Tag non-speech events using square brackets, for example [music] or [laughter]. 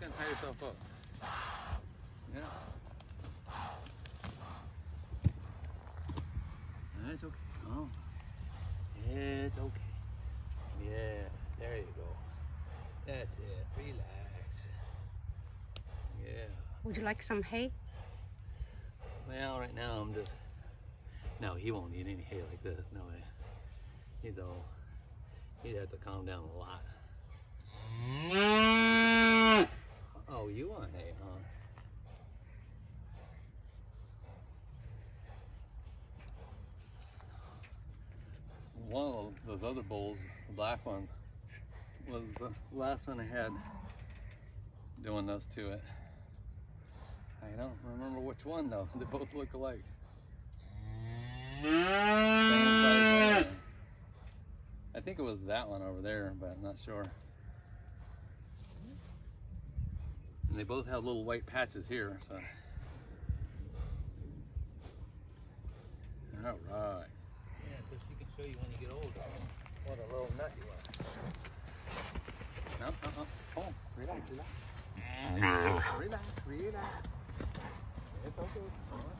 Tie yourself up. Yeah. It's okay. Oh. It's okay. Yeah. There you go. That's it. Relax. Yeah. Would you like some hay? Well, right now I'm just. No, he won't eat any hay like this. No way. He's all. He'd have to calm down a lot. Oh, you want hay, huh? One of those other bulls, the black one, was the last one I had doing this to it. I don't remember which one though. [laughs] They both look alike. I think it was that one over there, but I'm not sure. And they both have little white patches here, so. All right. Yeah, so she can show you when you get older. What a little nut you are. No, uh. Oh, relax, relax. relax, relax. It's okay. It's okay.